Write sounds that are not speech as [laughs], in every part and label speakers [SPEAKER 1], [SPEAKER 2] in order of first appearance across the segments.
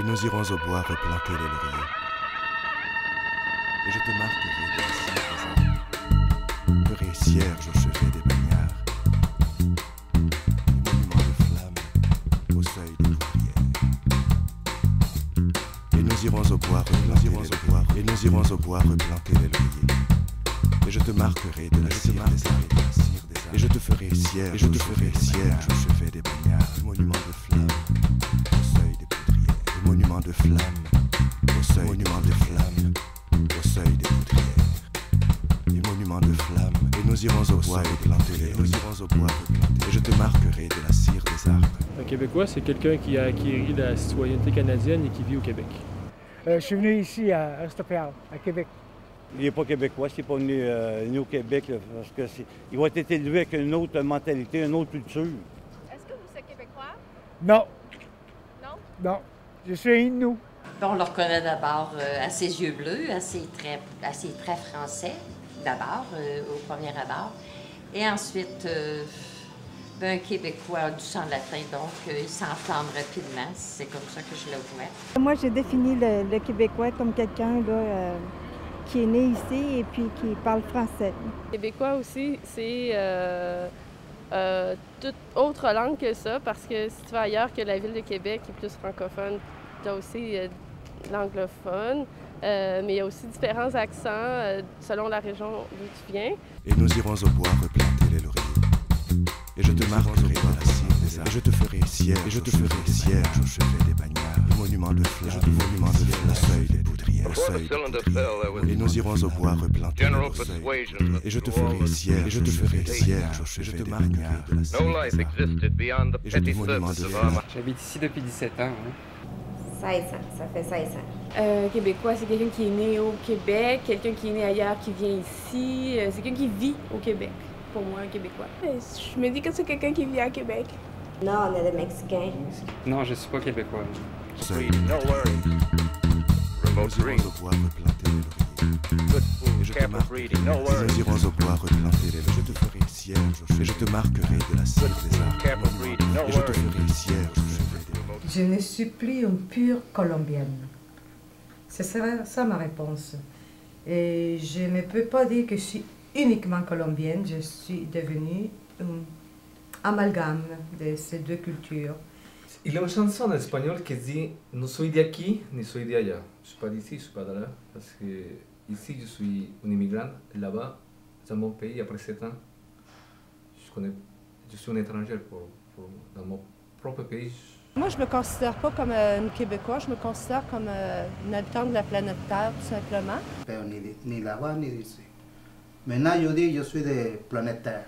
[SPEAKER 1] Et nous irons au bois replanter les lauriers. Et je te marquerai de la cire des cierge au chevet des bagnards. Et monuments de flammes au seuil des poudrières. Et nous irons au bois replanter les lauriers. Et nous irons au bois replanter les lauriers. Et je te marquerai de la cire des arbres. Et je te ferai cierge, et je te ferai cierge au chevet des bagnards. Monuments de Et monuments de flammes au seuil, de flammes au seuil des poudrières. Et monuments de flammes. Et nous irons au bois et planter les Nous irons au bois replanter. Et je te marquerai de la cire des arbres.
[SPEAKER 2] Un Québécois, c'est quelqu'un qui a acquis la citoyenneté canadienne et qui vit au Québec.
[SPEAKER 3] Euh, je suis venu ici à Estopéal, à Québec.
[SPEAKER 4] Il n'est pas québécois, c'est pas né, euh, au Québec, là, parce que c'est- il va être élevé avec une autre mentalité, une autre culture.
[SPEAKER 5] Est-ce que vous êtes québécois?
[SPEAKER 3] Non,
[SPEAKER 5] Non?
[SPEAKER 3] non, je suis Inou.
[SPEAKER 6] On le reconnaît d'abord euh, à ses yeux bleus, à ses traits, à ses traits français, d'abord, euh, au premier abord. Et ensuite, euh, ben, un Québécois du sang latin, donc euh, il s'enflamme rapidement. C'est comme ça que je le vois.
[SPEAKER 7] Moi, j'ai défini le, le Québécois comme quelqu'un euh, qui est né ici et puis qui parle français.
[SPEAKER 8] Québécois aussi, c'est euh, euh, toute autre langue que ça, parce que si tu vas ailleurs que la ville de Québec qui est plus francophone, tu as aussi euh, l'anglophone, euh, mais il y a aussi différents accents euh, selon la région d'où tu viens.
[SPEAKER 1] Et nous irons au bois replanter les lauriers. Et je te marquerai de la cire des arbres. Et je te ferai cierge, et je te ferai cierge au chevet des bagnards. Et monuments de flammes, et monuments de flammes, au seuil des poudrières. Au seuil des poudrières. Et nous irons au bois replanter les seuils. Et je te ferai cierge, et je te ferai cierge au chevet des bagnards. de la cire des arbres. Et je te monuments de flammes.
[SPEAKER 9] J'habite ici depuis 17 ans. hein.
[SPEAKER 10] 16 ans, ça fait 16 ans.
[SPEAKER 11] Euh, Québécois, c'est quelqu'un qui est né au Québec, quelqu'un qui est né ailleurs, qui vient ici. Euh, c'est quelqu'un qui vit au Québec, pour moi, un Québécois.
[SPEAKER 12] Je me dis que c'est quelqu'un qui vit à Québec.
[SPEAKER 10] Non, on est des Mexicains.
[SPEAKER 9] Non, je suis pas québécois.
[SPEAKER 1] Lauriers. Et je te marquerai. Et nous irons au bois replanter les. Je te ferai chevet. Et je te marquerai de la cire des arbres. Et je te ferai des
[SPEAKER 13] Je ne suis plus une pure colombienne. C'est ça, ça ma réponse. Et je ne peux pas dire que je suis uniquement colombienne, je suis devenue un amalgame de ces deux cultures.
[SPEAKER 14] Il y a une chanson en espagnol qui dit No soy de aquí ni de allá. Je ne suis pas d'ici, je ne suis pas de là. Parce que ici, je suis un immigrant. Là-bas, dans mon pays, après 7 ans, je, suis un étranger pour- dans mon propre pays.
[SPEAKER 7] Moi, je me considère pas comme euh, une Québécois, je me considère comme euh, une habitante de la planète Terre, tout simplement.
[SPEAKER 15] Ni, de- ni là-bas ni d'ici. Maintenant, je dis je suis de planète Terre.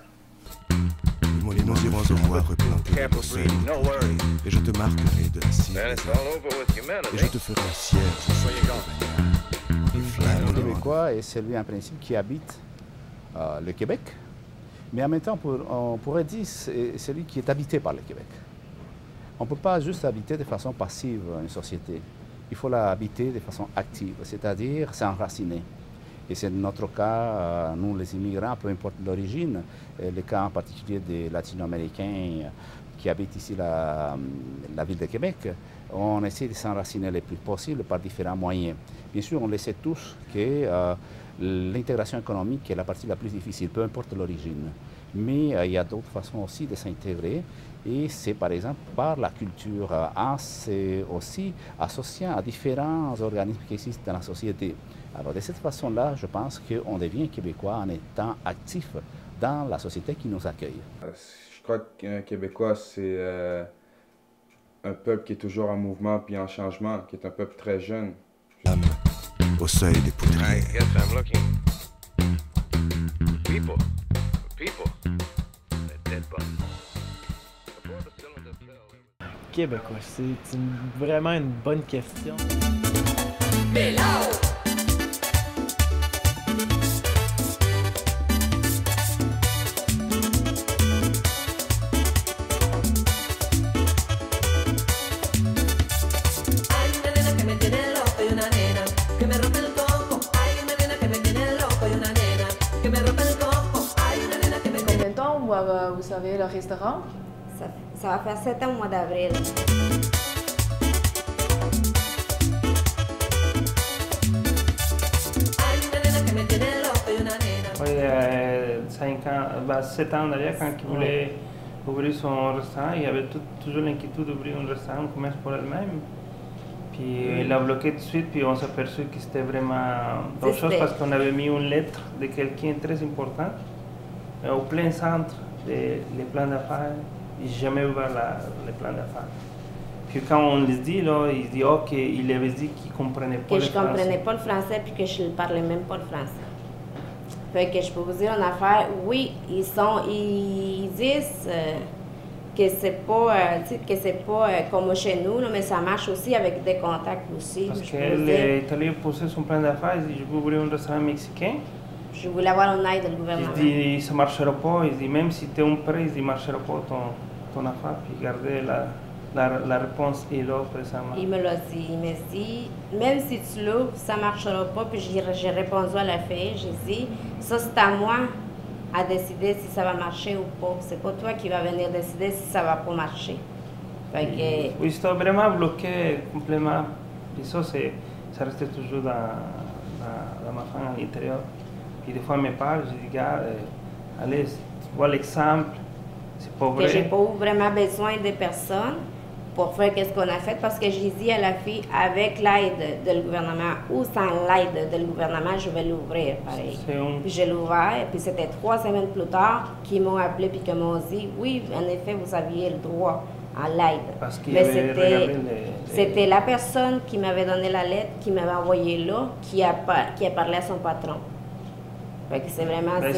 [SPEAKER 1] Et nous irons au bois replanter des poudrières. Et je te marquerai de la arbres. Et je te ferai. Les flammes
[SPEAKER 16] Le Québécois est celui en principe qui habite euh, le Québec, mais en même temps, pour- on pourrait dire c'est celui qui est habité par le Québec. On ne peut pas juste habiter de façon passive une société. Il faut l'habiter de façon active, c'est-à-dire s'enraciner. Et c'est notre cas, euh, nous les immigrants, peu importe l'origine, et le cas en particulier des latino-américains qui habitent ici la, la ville de Québec, on essaie de s'enraciner le plus possible par différents moyens. Bien sûr, on le sait tous que euh, l'intégration économique est la partie la plus difficile, peu importe l'origine. Mais euh, il y a d'autres façons aussi de s'intégrer et c'est par exemple par la culture, euh, en se aussi associant à différents organismes qui existent dans la société. Alors de cette façon-là, je pense qu'on devient québécois en étant actif dans la société qui nous accueille.
[SPEAKER 17] Je crois qu'un Québécois, c'est euh, un peuple qui est toujours en mouvement puis en changement, qui est un peuple très jeune.
[SPEAKER 1] au seuil des.
[SPEAKER 18] I guess I'm looking. People.
[SPEAKER 2] Québécois, c'est une- vraiment une bonne question.
[SPEAKER 11] vous savez, le restaurant?
[SPEAKER 10] Ça, ça va faire 7 ans au mois d'avril.
[SPEAKER 19] Oui, euh, 5 ans, euh, ben, bah, 7 ans d'ailleurs, quand il voulait oui. ouvrir son restaurant, il avait tout, toujours l'inquiétude d'ouvrir un restaurant, un commerce pour elle-même. Puis oui. il l'a bloqué tout de suite, puis on s'est aperçu que c'était vraiment autre chose parce qu'on avait mis une lettre de quelqu'un très important euh, au plein centre les plans d'affaires. N'a jamais ouvert la- les plans d'affaires. Puis quand on les dit, là, il dit oh, qu'il avait dit qu'il ne comprenait pas
[SPEAKER 10] Que
[SPEAKER 6] que
[SPEAKER 19] le
[SPEAKER 6] je
[SPEAKER 19] français.
[SPEAKER 6] comprenais pas le français puis que je ne parlais même pas le français. Fait que je peux vous dire une affaire, oui, ils sont, ils disent euh, que c'est pas, euh, que c'est pas euh, comme chez nous, là, mais ça marche aussi avec des contacts aussi.
[SPEAKER 19] Parce qu'elle
[SPEAKER 6] dire.
[SPEAKER 19] est allée poser son plan d'affaires, je ouvrir un restaurant mexicain.
[SPEAKER 6] Je voulais avoir une aide du
[SPEAKER 19] Il
[SPEAKER 6] gouvernement.
[SPEAKER 19] dit ça ne marchera pas, il dit même si tu es un prêt, il dit marchera pas ton, ton affaire. Puis regardez, la, la, la réponse est là présentement.
[SPEAKER 6] Il me l'a dit. Il m'a dit, même si tu l'ouvres, ça ne marchera pas. Puis j'ai répondu à la fille, j'ai dit, ça c'est à moi à décider si ça va marcher ou pas. C'est pas toi qui vas venir décider si ça va pas marcher. Fait que,
[SPEAKER 19] Oui, j'étais vraiment bloqué complètement. Et ça, ça restait toujours dans, dans, dans ma femme à l'intérieur. Puis des fois, elle me parle, je dis, regarde, euh, allez, tu vois l'exemple, c'est pas
[SPEAKER 6] que j'ai
[SPEAKER 19] vrai.
[SPEAKER 6] pas vraiment besoin de personne pour faire qu'est-ce qu'on a fait parce que j'ai dit à la fille, avec l'aide du gouvernement ou sans l'aide du gouvernement, je vais l'ouvrir pareil.
[SPEAKER 19] Un-
[SPEAKER 6] Puis je l'ai ouvert, et puis c'était trois semaines plus tard qu'ils m'ont appelé puis qu'ils m'ont dit, oui, en effet, vous aviez le droit à l'aide. Mais c'était,
[SPEAKER 19] les-
[SPEAKER 6] la personne qui m'avait donné la lettre, qui m'avait envoyé là, qui a, par- qui a parlé à son patron. Fait que c'est vraiment,
[SPEAKER 19] Ben,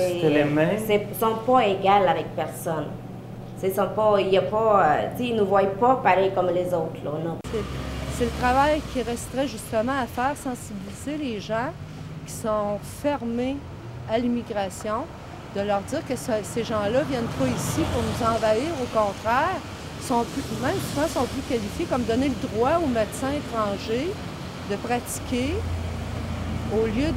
[SPEAKER 6] c'est, sont pas égales avec personne. C'est sont pas, il y a pas, euh, ils nous voient pas pareil comme les autres là, non.
[SPEAKER 7] C'est- C'est le travail qui resterait justement à faire, sensibiliser les gens qui sont fermés à l'immigration, de leur dire que ce- ces gens-là ne viennent pas ici pour nous envahir, au contraire, sont plus, même souvent sont plus qualifiés, comme donner le droit aux médecins étrangers de pratiquer au lieu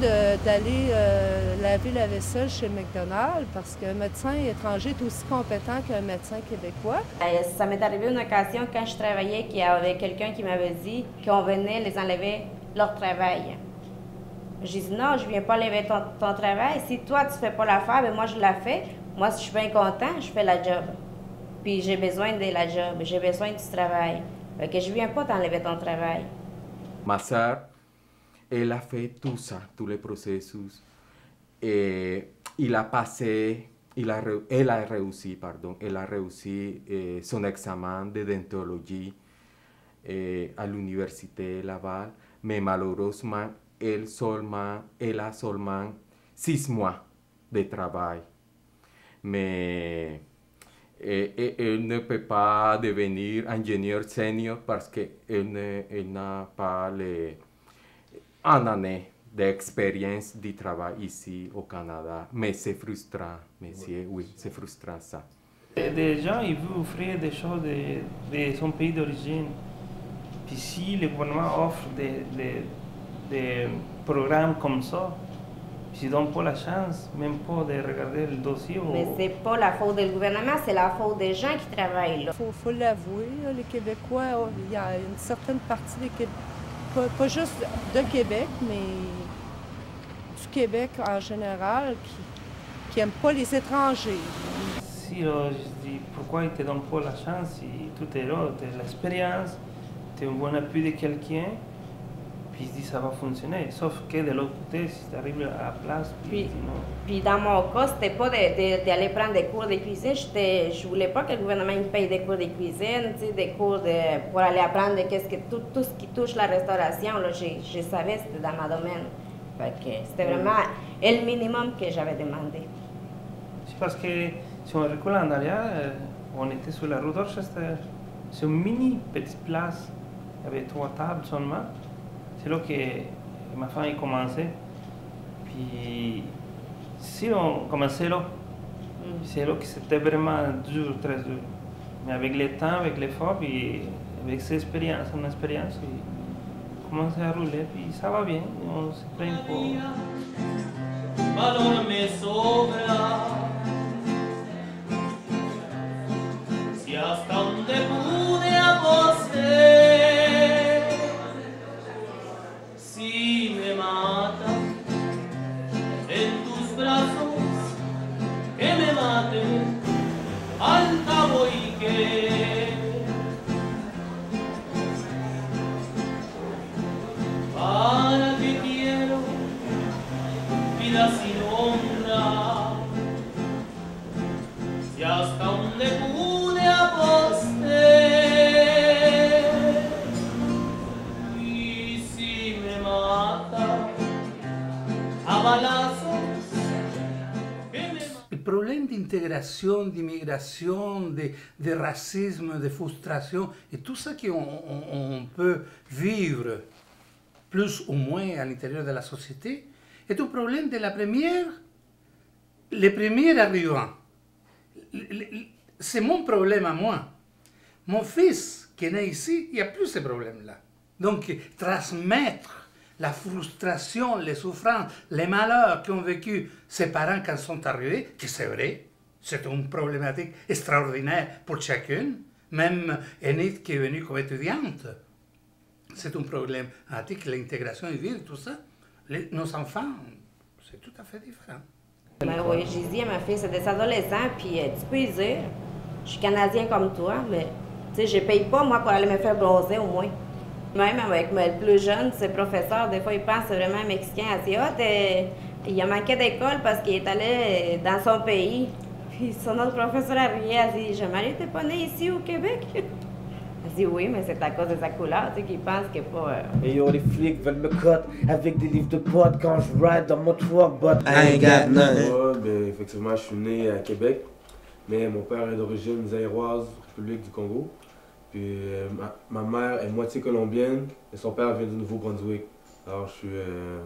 [SPEAKER 7] d'aller euh, laver la vaisselle chez McDonald's, parce qu'un médecin étranger est aussi compétent qu'un médecin québécois.
[SPEAKER 6] Euh, Ça m'est arrivé une occasion quand je travaillais qu'il y avait quelqu'un qui m'avait dit qu'on venait les enlever leur travail. J'ai dit non, je viens pas enlever ton, ton travail. Si toi tu fais pas l'affaire, ben moi je la fais. Moi si je suis bien content, je fais la job. Puis j'ai besoin de la job, j'ai besoin du travail. Fait que je viens pas t'enlever ton travail.
[SPEAKER 20] Ma sœur, elle a fait tout ça, tous les processus. Et il a passé, il a, re- elle a réussi, pardon, elle a réussi eh, son examen de déontologie eh, à l'université Laval, mais malheureusement, elle, seulement, elle a seulement six mois de travail. Mais eh, eh, elle ne peut pas devenir ingénieur senior parce qu'elle ne- elle n'a pas les, un année d'expérience de travail ici au Canada. Mais c'est frustrant, monsieur, oui, c'est frustrant ça.
[SPEAKER 19] Des- Des gens, ils veulent offrir des choses de, de son pays d'origine. Puis si le gouvernement offre des, des- des programmes comme ça, ils ne donnent pas la chance, même pas de regarder le dossier. ou-
[SPEAKER 6] Mais c'est pas la faute du gouvernement, c'est la faute des gens qui travaillent là.
[SPEAKER 7] Il faut, l'avouer, les Québécois, il y a une certaine partie des Québécois, pas, juste de Québec, mais du Québec en général, qui n'aiment pas les étrangers.
[SPEAKER 19] Si là, je dis pourquoi ils ne te donnent pas la chance si tout est là, tu as l'expérience, tu as un bon appui de quelqu'un, puis ils disent ça va fonctionner. Sauf que de l'autre côté, si tu arrives à la place, puis,
[SPEAKER 6] Puis-
[SPEAKER 19] non.
[SPEAKER 6] Puis dans mon cas, c'était pas de- de- d'aller prendre des cours de cuisine. Je voulais pas que le gouvernement me paye des cours de cuisine, tu sais, des cours de, pour aller apprendre qu'est-ce que tout, tout ce qui touche la restauration. Là, j'ai- je savais, c'était dans ma domaine. C'était vraiment le minimum que j'avais demandé.
[SPEAKER 19] C'est parce que si on recule en arrière, on était sur la rue d'Orchester. C'est une mini petite place. Il y avait trois tables seulement. Là que ma femme a commencé. Puis si on commençait là, c'est là que c'était vraiment dur, très dur. Mais avec le temps, avec l'effort, puis avec cette expérience, son expérience, il commence à rouler, puis ça va bien. On se.
[SPEAKER 21] Si El problema
[SPEAKER 22] de integración, de migración, de, de et tout ça qu'on peut vivre plus ou moins à l'intérieur de la société, est un problème de la première, les premiers arrivants. C'est mon problème à moi. Mon fils qui est né ici, il n'y a plus ce problème-là. Donc, transmettre la frustration, les souffrances, les malheurs qu'ont vécu ses parents quand ils sont arrivés, c'est vrai, c'est une problématique extraordinaire pour chacune, même Enid qui est venue comme étudiante. C'est un problématique, l'intégration et tout ça. Nos enfants, c'est tout à fait différent.
[SPEAKER 10] Ben oui, j'ai dit à ma fille, c'est des adolescents, puis euh, tu peux dire, je suis Canadien comme toi, mais tu sais, je paye pas, moi, pour aller me faire bronzer au moins. Même avec moi, le plus jeune, ses professeurs, des fois, ils pensent vraiment mexicain. Elle dit, ah, t'es- il a manqué d'école parce qu'il est allé euh, dans son pays. Puis son autre professeur a ri, elle dit, Jean-Marie, t'es pas né ici au Québec? [laughs] Elle dit, oui, mais c'est à cause de sa couleur, tu sais, qu'ils pensent qu'il n'est pas. euh,
[SPEAKER 23] Et yo, les flics veulent me cut avec des livres de potes quand je ride dans mon truck, but I ain't got nothing.
[SPEAKER 24] Ben, effectivement, je suis né à Québec, mais mon père est d'origine zaïroise, République du Congo. Puis euh, ma, ma mère est moitié colombienne et son père vient du Nouveau-Brunswick. Alors je suis euh,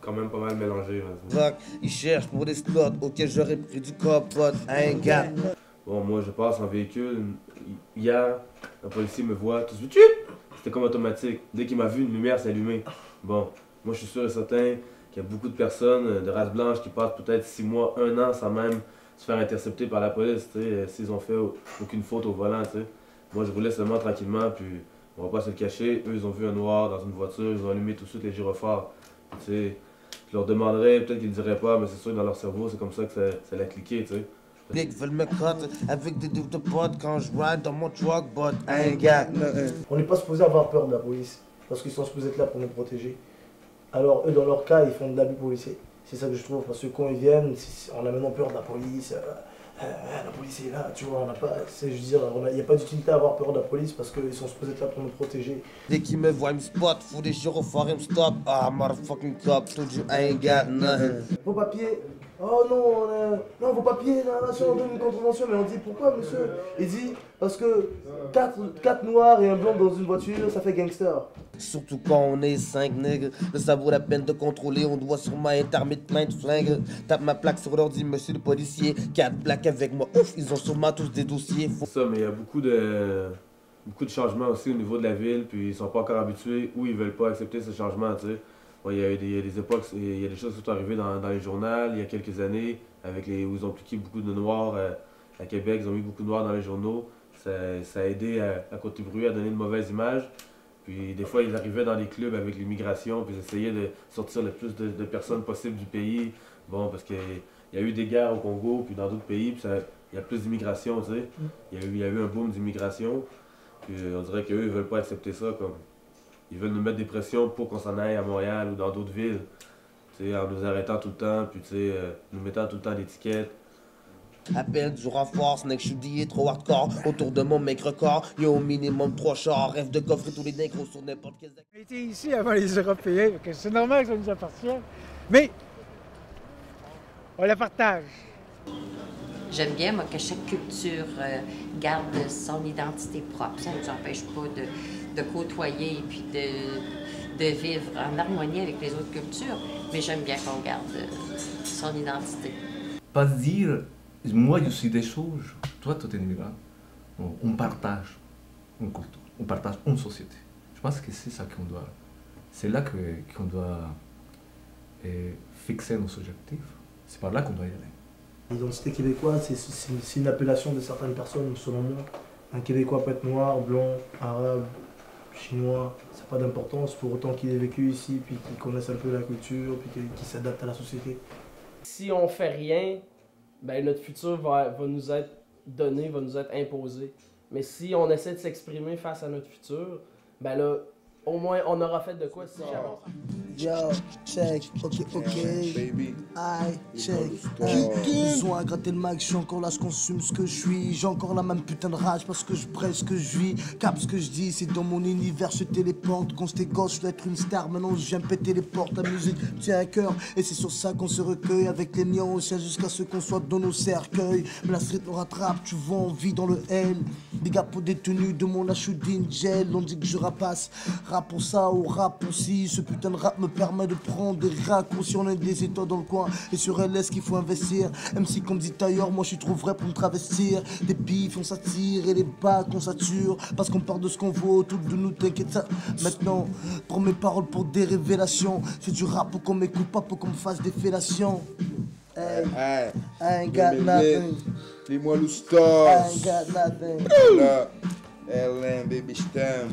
[SPEAKER 24] quand même pas mal mélangé.
[SPEAKER 23] Fuck, ils cherchent pour des slots auxquels j'aurais pris du cop, but I ain't got nothing.
[SPEAKER 24] Bon, moi je passe en véhicule. Hier, un policier me voit tout de suite. C'était comme automatique. Dès qu'il m'a vu, une lumière s'est allumée. Bon, moi je suis sûr et certain qu'il y a beaucoup de personnes euh, de race blanche qui passent peut-être 6 mois, 1 an sans même se faire intercepter par la police, tu sais, s'ils ont fait au- aucune faute au volant, tu sais. Moi je roulais seulement tranquillement, puis on va pas se le cacher. Eux, ils ont vu un noir dans une voiture, ils ont allumé tout de suite les gyrophares. Tu sais, je leur demanderais, peut-être qu'ils le diraient pas, mais c'est sûr que dans leur cerveau, c'est comme ça que ça, ça l'a cliqué, tu sais.
[SPEAKER 23] Veulent me avec des de potes quand je ride dans mon truck, but I ain't got nothing.
[SPEAKER 25] On n'est pas supposé avoir peur de la police, parce qu'ils sont supposés être là pour nous protéger. Alors eux, dans leur cas, ils font de l'abus policier. C'est ça que je trouve, parce que quand ils viennent, c'est- on a maintenant peur de la police. euh, la police est là, tu vois, on n'a pas, c'est, je veux dire, il n'y a pas d'utilité à avoir peur de la police parce qu'ils sont supposés être là pour nous protéger.
[SPEAKER 23] Dès qu'ils me voient, ils me spot, faut des gyrophares, ils me stop. Ah, motherfucking cop, told you I ain't got nothing.
[SPEAKER 25] Vos papiers, oh non, on a- non, vos papiers, là, là, si on donne une contravention, mais on dit pourquoi, monsieur? Il dit, parce que 4 quatre, noirs et un blanc dans une voiture, ça fait gangster.
[SPEAKER 23] Surtout quand on est 5 nègres, ça vaut la peine de contrôler. On doit sûrement être armé de plein de flingues. Tape ma plaque sur l'ordi, monsieur le policier. 4 plaques avec moi, ouf, ils ont sûrement tous des dossiers. Faut...
[SPEAKER 24] Ça, mais il y a beaucoup de, beaucoup de changements aussi au niveau de la ville, puis ils sont pas encore habitués ou ils veulent pas accepter ce changement, tu sais. Bon, il y a eu des, il y a des époques, il y a des choses qui sont arrivées dans, dans les journaux il y a quelques années, avec les, où ils ont impliqué beaucoup de Noirs euh, à Québec, ils ont mis beaucoup de Noirs dans les journaux. Ça, ça a aidé à, à côté bruit à donner une mauvaise image. Puis des fois, ils arrivaient dans les clubs avec l'immigration, puis ils essayaient de sortir le plus de, de personnes possible du pays. Bon, parce qu'il y a eu des guerres au Congo, puis dans d'autres pays, puis il y a plus d'immigration, tu sais. Il y, a eu, il y a eu un boom d'immigration. Puis on dirait qu'eux, ils veulent pas accepter ça. Comme, ils veulent nous mettre des pressions pour qu'on s'en aille à Montréal ou dans d'autres villes. Tu sais, en nous arrêtant tout le temps, puis tu sais, euh, nous mettant tout le temps d'étiquettes.
[SPEAKER 23] Appel du renfort, Shoody est trop hardcore. Autour de mon mec record, yo au minimum 3 chars. Rêve de coffrer tous les négros sur n'importe quel.
[SPEAKER 3] On était ici avant les Européens, donc c'est normal que ça nous appartienne. Mais on la partage.
[SPEAKER 6] J'aime bien, moi, que chaque culture euh, garde son identité propre. Ça ne nous empêche pas de, de côtoyer et puis de, de vivre en harmonie avec les autres cultures. Mais j'aime bien qu'on garde euh, son identité.
[SPEAKER 14] Pas dire, moi je suis des choses, toi tu es immigrant. On, on partage une culture, on partage une société. Je pense que c'est ça qu'on doit, c'est là que- qu'on doit euh, fixer nos objectifs. C'est par là qu'on doit y aller.
[SPEAKER 25] L'identité québécoise, c'est une appellation de certaines personnes, selon moi. Un Québécois peut être noir, blanc, arabe, chinois, ça n'a pas d'importance pour autant qu'il ait vécu ici, puis qu'il connaisse un peu la culture, puis qu'il s'adapte à la société.
[SPEAKER 26] Si on fait rien, ben notre futur va, va nous être donné, va nous être imposé. Mais si on essaie de s'exprimer face à notre futur, ben là, au moins on aura fait de quoi si jamais
[SPEAKER 27] Yo, check, ok, ok.
[SPEAKER 28] baby.
[SPEAKER 27] Aïe, check.
[SPEAKER 28] store.
[SPEAKER 27] Besoin à gratter le mag, je suis encore là, je consomme ce que je suis. J'ai encore la même putain de rage parce que je presse ce que je vis. Cap ce que je dis, c'est dans mon univers, je téléporte. Quand j'étais gosse, je dois être une star. Maintenant, je viens péter les portes. La musique tient à cœur et c'est sur ça qu'on se recueille. Avec les miens, on tient jusqu'à ce qu'on soit dans nos cercueils. Mais la street nous rattrape, tu vois, on vit dans le L. Big up aux détenus de mon Ashoudin gel. On dit que je rapace. Rap pour ça ou rap pour ci. Ce putain de rap me permet de prendre des raccourcis. On est des étoiles dans le coin et sur LS qu'il faut investir? MC comme dit ailleurs, moi je suis trop vrai pour me travestir. Des pifs, on s'attire et les bacs, on sature. Parce qu'on parle de ce qu'on vaut, tout de nous t'inquiète ça. Maintenant, prends mes paroles pour des révélations. C'est du rap pour qu'on m'écoute, pas pour qu'on me fasse des fellations. Hey,
[SPEAKER 28] Hey,
[SPEAKER 27] I ain't got
[SPEAKER 28] 2008,
[SPEAKER 27] nothing.
[SPEAKER 28] Lis-moi le
[SPEAKER 27] I
[SPEAKER 28] stars.
[SPEAKER 27] ain't got nothing.
[SPEAKER 28] LM, baby, je t'aime.